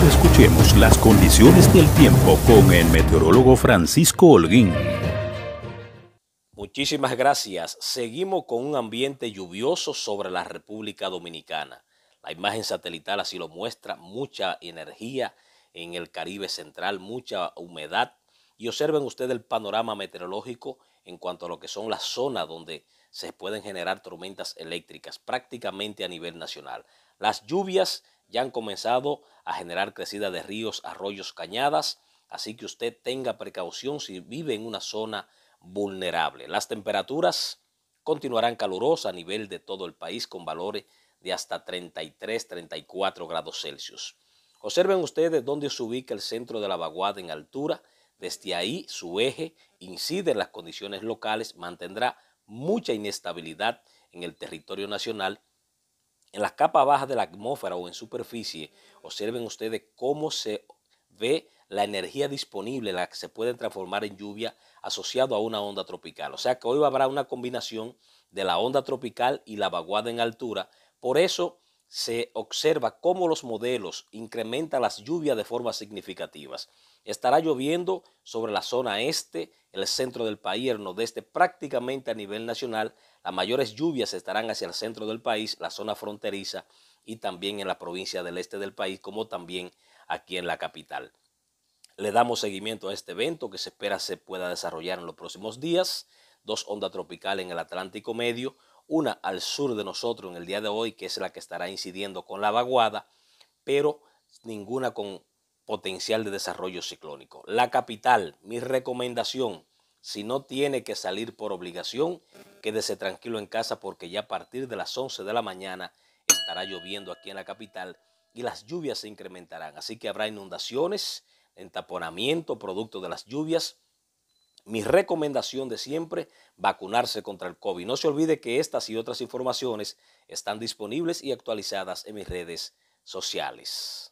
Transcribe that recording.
Escuchemos las condiciones del tiempo con el meteorólogo Francisco Holguín. Muchísimas gracias. Seguimos con un ambiente lluvioso sobre la República Dominicana. La imagen satelital así lo muestra, mucha energía en el Caribe Central, mucha humedad. Y observen ustedes el panorama meteorológico en cuanto a lo que son las zonas donde se pueden generar tormentas eléctricas prácticamente a nivel nacional. Las lluvias ya han comenzado a generar crecida de ríos, arroyos, cañadas, así que usted tenga precaución si vive en una zona vulnerable. Las temperaturas continuarán calurosas a nivel de todo el país con valores de hasta 33, 34 grados Celsius. Observen ustedes dónde se ubica el centro de la vaguada en altura. Desde ahí su eje incide en las condiciones locales, mantendrá mucha inestabilidad en el territorio nacional. En las capas bajas de la atmósfera o en superficie, observen ustedes cómo se ve la energía disponible, la que se puede transformar en lluvia asociado a una onda tropical. O sea que hoy habrá una combinación de la onda tropical y la vaguada en altura. Por eso se observa cómo los modelos incrementan las lluvias de forma significativas. Estará lloviendo sobre la zona este, el centro del país, el nordeste, prácticamente a nivel nacional. Las mayores lluvias estarán hacia el centro del país, la zona fronteriza y también en la provincia del este del país, como también aquí en la capital. Le damos seguimiento a este evento que se espera se pueda desarrollar en los próximos días. Dos ondas tropicales en el Atlántico Medio, una al sur de nosotros en el día de hoy, que es la que estará incidiendo con la vaguada, pero ninguna con potencial de desarrollo ciclónico. La capital, mi recomendación, si no tiene que salir por obligación, quédese tranquilo en casa porque ya a partir de las 11 de la mañana estará lloviendo aquí en la capital y las lluvias se incrementarán. Así que habrá inundaciones, entaponamiento producto de las lluvias. Mi recomendación de siempre, vacunarse contra el COVID. No se olvide que estas y otras informaciones están disponibles y actualizadas en mis redes sociales.